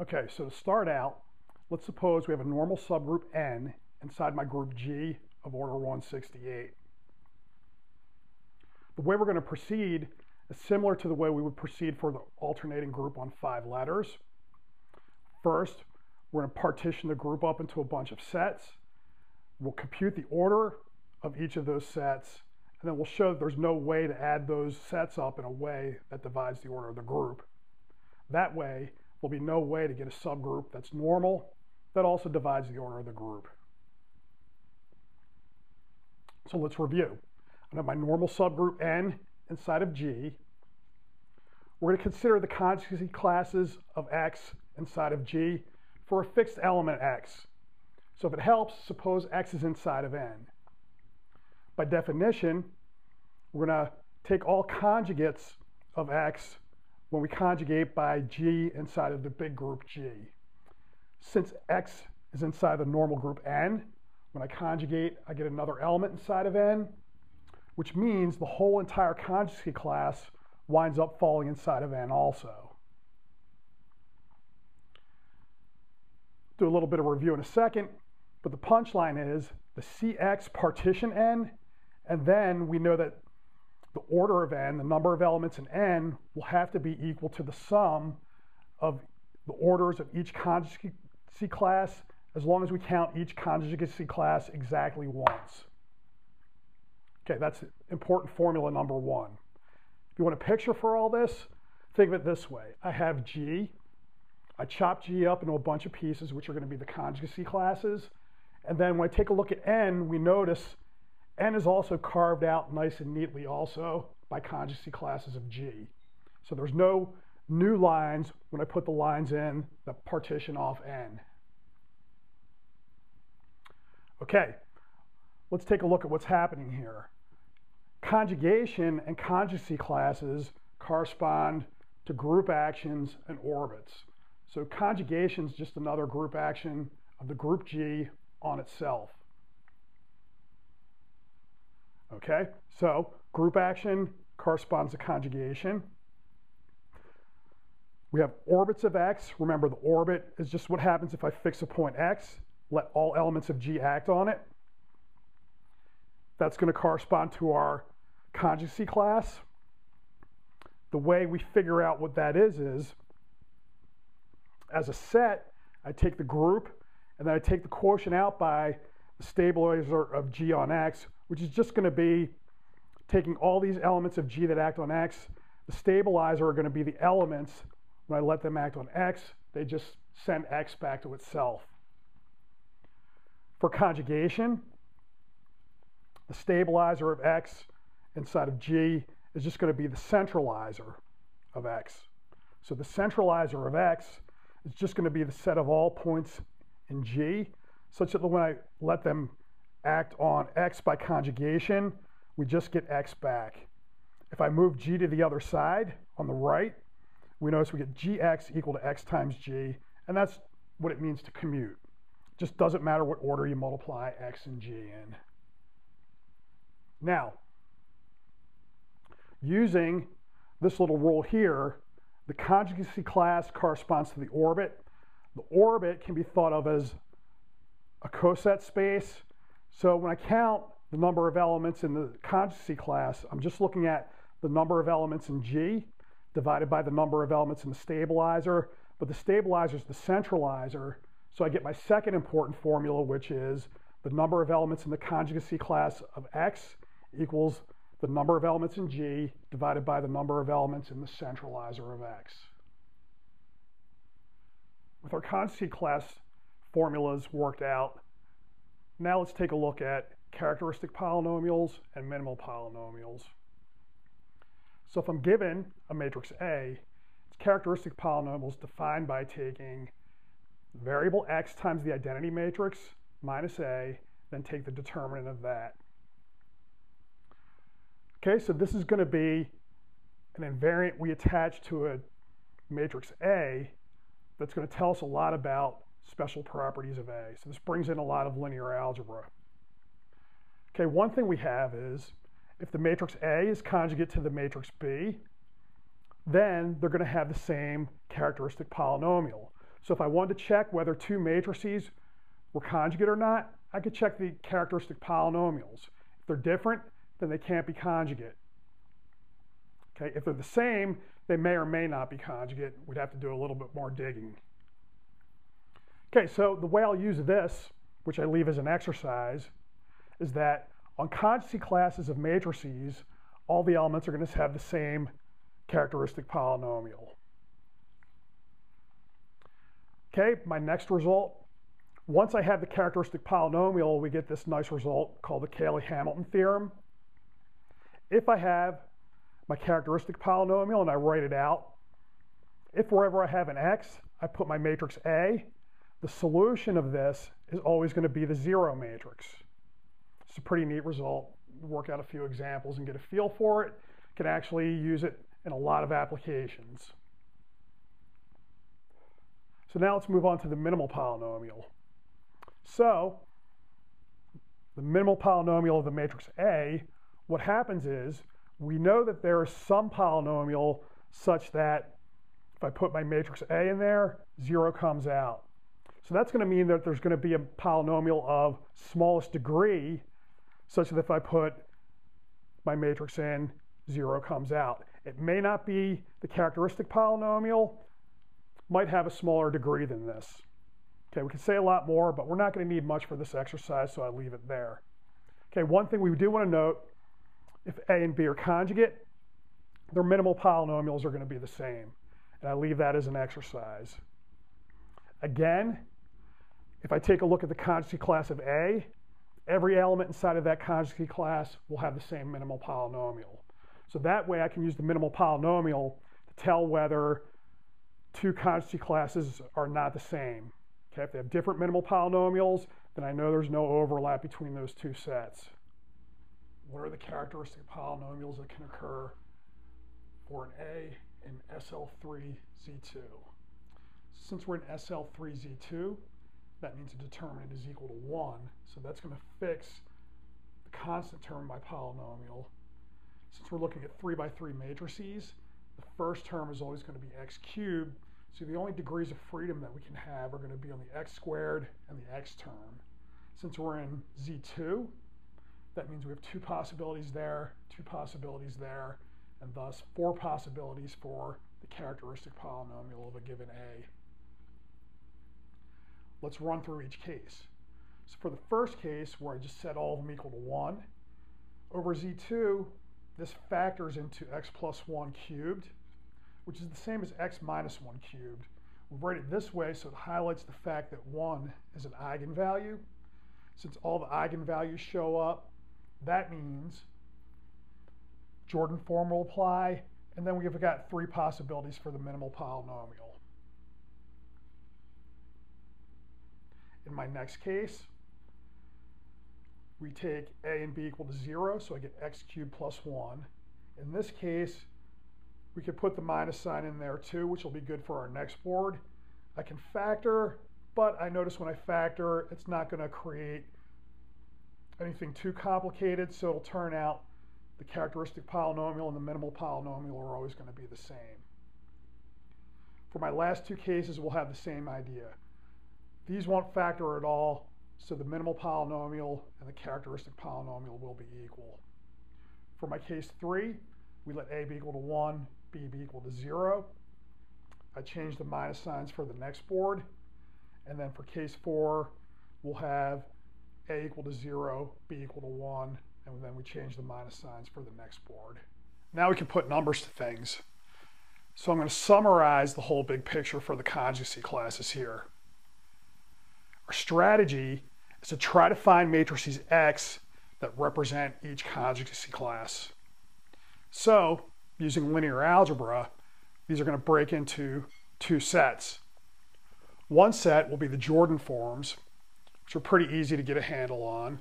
Okay, so to start out, let's suppose we have a normal subgroup N inside my group G of order 168. The way we're going to proceed is similar to the way we would proceed for the alternating group on five letters. First, we're going to partition the group up into a bunch of sets. We'll compute the order of each of those sets, and then we'll show that there's no way to add those sets up in a way that divides the order of the group. That way, there'll be no way to get a subgroup that's normal that also divides the order of the group. So let's review. I have my normal subgroup N inside of G. We're going to consider the conjugacy classes of X inside of G for a fixed element X. So if it helps, suppose X is inside of N. By definition, we're going to take all conjugates of X when we conjugate by G inside of the big group G. Since X is inside the normal group N, when I conjugate, I get another element inside of N, which means the whole entire conjugacy class winds up falling inside of N also. Do a little bit of review in a second, but the punchline is the CX partition N, and then we know that the order of N, the number of elements in N, will have to be equal to the sum of the orders of each conjugacy class as long as we count each conjugacy class exactly once. Okay, that's important formula number one. If you want a picture for all this, think of it this way. I have G. I chop G up into a bunch of pieces, which are going to be the conjugacy classes. And then when I take a look at N, we notice N is also carved out nice and neatly also by conjugacy classes of G. So there's no new lines when I put the lines in that partition off N. Okay, let's take a look at what's happening here. Conjugation and conjugacy classes correspond to group actions and orbits. So conjugation is just another group action of the group G on itself. Okay, so group action corresponds to conjugation. We have orbits of X. Remember, the orbit is just what happens if I fix a point X let all elements of G act on it. That's going to correspond to our conjugacy class. The way we figure out what that is is, as a set, I take the group, and then I take the quotient out by the stabilizer of G on X, which is just going to be taking all these elements of G that act on X. The stabilizer are going to be the elements. When I let them act on X, they just send X back to itself. For conjugation, the stabilizer of X inside of G is just going to be the centralizer of X. So the centralizer of X is just going to be the set of all points in G, such that when I let them act on X by conjugation, we just get X back. If I move G to the other side on the right, we notice we get Gx equal to X times G, and that's what it means to commute. Just doesn't matter what order you multiply x and g in. Now, using this little rule here, the conjugacy class corresponds to the orbit. The orbit can be thought of as a coset space. So when I count the number of elements in the conjugacy class, I'm just looking at the number of elements in G divided by the number of elements in the stabilizer. But the stabilizer is the centralizer, so I get my second important formula, which is the number of elements in the conjugacy class of X equals the number of elements in G divided by the number of elements in the centralizer of X. With our conjugacy class formulas worked out, now let's take a look at characteristic polynomials and minimal polynomials. So if I'm given a matrix A, its characteristic polynomials defined by taking variable x times the identity matrix minus a, then take the determinant of that. Okay, so this is going to be an invariant we attach to a matrix A that's going to tell us a lot about special properties of A. So this brings in a lot of linear algebra. Okay, one thing we have is if the matrix A is conjugate to the matrix B, then they're going to have the same characteristic polynomial. So if I wanted to check whether two matrices were conjugate or not, I could check the characteristic polynomials. If they're different, then they can't be conjugate. Okay, if they're the same, they may or may not be conjugate. We'd have to do a little bit more digging. Okay, so the way I'll use this, which I leave as an exercise, is that on conjugacy classes of matrices, all the elements are going to have the same characteristic polynomial. Okay, my next result. Once I have the characteristic polynomial, we get this nice result called the Cayley-Hamilton theorem. If I have my characteristic polynomial and I write it out, if wherever I have an x, I put my matrix A, the solution of this is always going to be the zero matrix. It's a pretty neat result. Work out a few examples and get a feel for it. Can actually use it in a lot of applications. So now let's move on to the minimal polynomial. So the minimal polynomial of the matrix A, what happens is we know that there is some polynomial such that if I put my matrix A in there, zero comes out. So that's going to mean that there's going to be a polynomial of smallest degree such that if I put my matrix in, zero comes out. It may not be the characteristic polynomial, might have a smaller degree than this. Okay, we can say a lot more, but we're not going to need much for this exercise, so I leave it there. Okay, one thing we do want to note, if A and B are conjugate, their minimal polynomials are going to be the same. And I leave that as an exercise. Again, if I take a look at the conjugacy class of A, every element inside of that conjugacy class will have the same minimal polynomial. So that way I can use the minimal polynomial to tell whether two conjugacy classes are not the same. Okay, if they have different minimal polynomials, then I know there's no overlap between those two sets. What are the characteristic polynomials that can occur for an A in SL3Z2? Since we're in SL3Z2, that means a determinant is equal to 1. So that's going to fix the constant term by polynomial. Since we're looking at 3 by 3 matrices, the first term is always going to be x cubed. So the only degrees of freedom that we can have are going to be on the x squared and the x term. Since we're in Z2, that means we have two possibilities there, two possibilities there, and thus four possibilities for the characteristic polynomial of a given A. Let's run through each case. So for the first case, where I just set all of them equal to 1, over Z2, this factors into x plus 1 cubed, which is the same as x minus 1 cubed. We write it this way so it highlights the fact that 1 is an eigenvalue. Since all the eigenvalues show up, that means Jordan form will apply, and then we've got three possibilities for the minimal polynomial. In my next case, we take a and b equal to 0, so I get x cubed plus 1. In this case, we could put the minus sign in there too, which will be good for our next board. I can factor, but I notice when I factor, it's not going to create anything too complicated, so it'll turn out the characteristic polynomial and the minimal polynomial are always going to be the same. For my last two cases, we'll have the same idea. These won't factor at all, so the minimal polynomial and the characteristic polynomial will be equal. For my case three, we let a be equal to 1, b be equal to 0. I change the minus signs for the next board. And then for case 4, we'll have a equal to 0, b equal to 1, and then we change the minus signs for the next board. Now we can put numbers to things. So I'm going to summarize the whole big picture for the conjugacy classes here. Our strategy is to try to find matrices X that represent each conjugacy class. So, using linear algebra, these are going to break into two sets. One set will be the Jordan forms, which are pretty easy to get a handle on.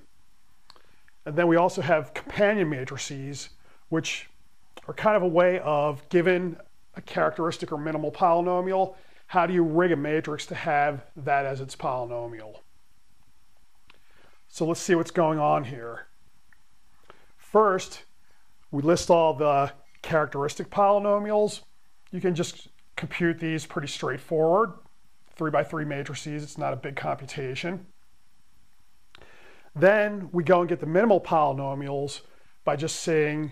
And then we also have companion matrices, which are kind of a way of given a characteristic or minimal polynomial, how do you rig a matrix to have that as its polynomial? So let's see what's going on here. First, we list all the characteristic polynomials. You can just compute these pretty straightforward. three by three matrices. It's not a big computation. Then we go and get the minimal polynomials by just saying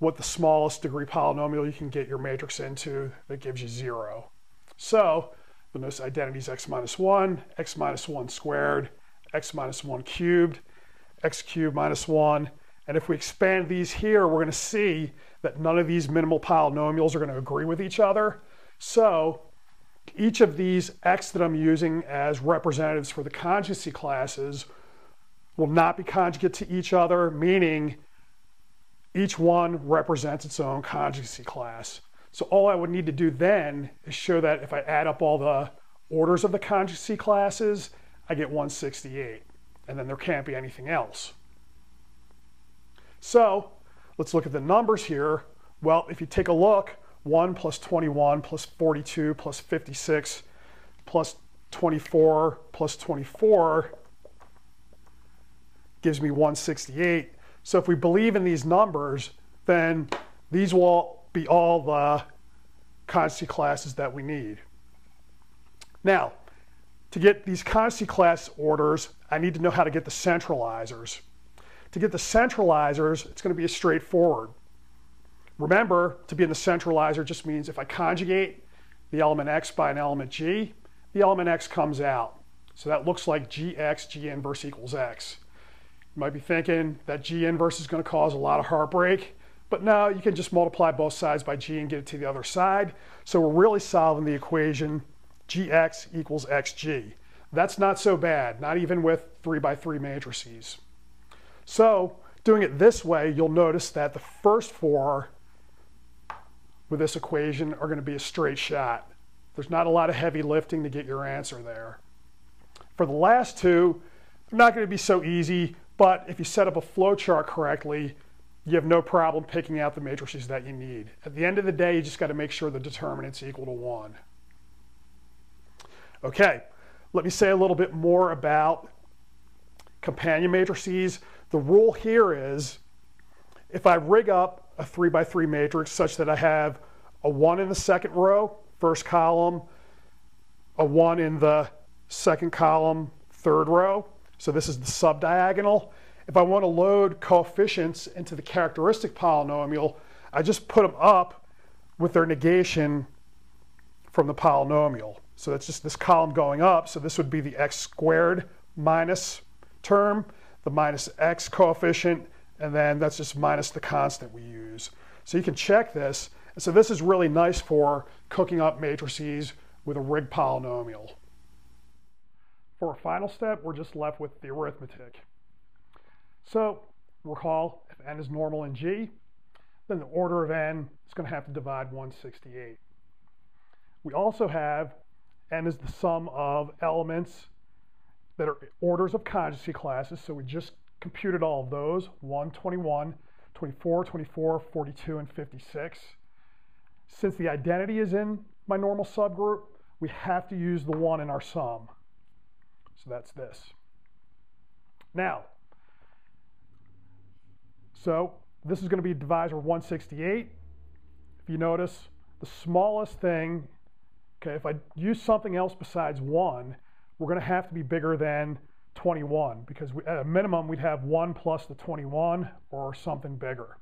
what the smallest degree polynomial you can get your matrix into that gives you zero. So you'll notice identities x minus 1, x minus 1 squared, x minus 1 cubed, x cubed minus 1. And if we expand these here, we're going to see that none of these minimal polynomials are going to agree with each other. So each of these x that I'm using as representatives for the conjugacy classes will not be conjugate to each other, meaning each one represents its own conjugacy class. So all I would need to do then is show that if I add up all the orders of the conjugacy classes, I get 168. And then there can't be anything else. So let's look at the numbers here. Well, if you take a look, 1 plus 21 plus 42 plus 56 plus 24 plus 24 gives me 168. So if we believe in these numbers, then these will be all the conjugacy classes that we need. Now, to get these conjugacy class orders, I need to know how to get the centralizers. To get the centralizers, it's going to be straightforward. Remember, to be in the centralizer just means if I conjugate the element x by an element g, the element x comes out. So that looks like gx, g inverse equals x. You might be thinking that G inverse is going to cause a lot of heartbreak, but now you can just multiply both sides by G and get it to the other side. So we're really solving the equation Gx equals Xg. That's not so bad, not even with 3 by 3 matrices. So doing it this way, you'll notice that the first four with this equation are going to be a straight shot. There's not a lot of heavy lifting to get your answer there. For the last two, they're not going to be so easy. But if you set up a flowchart correctly, you have no problem picking out the matrices that you need. At the end of the day, you just got to make sure the determinant's equal to 1. Okay, let me say a little bit more about companion matrices. The rule here is if I rig up a 3 by 3 matrix such that I have a 1 in the second row, first column, a 1 in the second column, third row, so this is the subdiagonal. If I want to load coefficients into the characteristic polynomial, I just put them up with their negation from the polynomial. So that's just this column going up. So this would be the x squared minus term, the minus x coefficient, and then that's just minus the constant we use. So you can check this. And so this is really nice for cooking up matrices with a rig polynomial. For a final step, we're just left with the arithmetic. So recall, if n is normal in G, then the order of n is going to have to divide 168. We also have n is the sum of elements that are orders of conjugacy classes. So we just computed all of those, 1, 21, 24, 24, 42, and 56. Since the identity is in my normal subgroup, we have to use the 1 in our sum. So that's this. Now, so this is going to be divisor 168. If you notice, the smallest thing, okay, if I use something else besides 1, we're going to have to be bigger than 21 because we, at a minimum we'd have 1 plus the 21 or something bigger.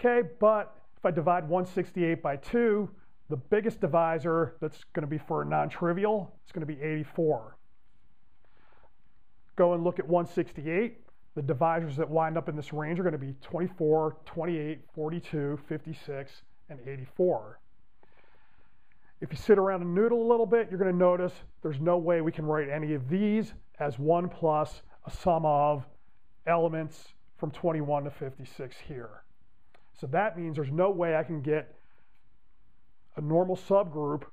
Okay, but if I divide 168 by 2, the biggest divisor that's going to be for a non-trivial is going to be 84 go and look at 168, the divisors that wind up in this range are going to be 24, 28, 42, 56, and 84. If you sit around and noodle a little bit, you're going to notice there's no way we can write any of these as 1 plus a sum of elements from 21 to 56 here. So that means there's no way I can get a normal subgroup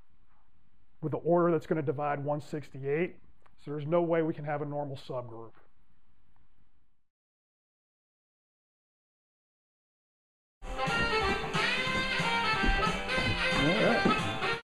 with the order that's going to divide 168 so there's no way we can have a normal subgroup.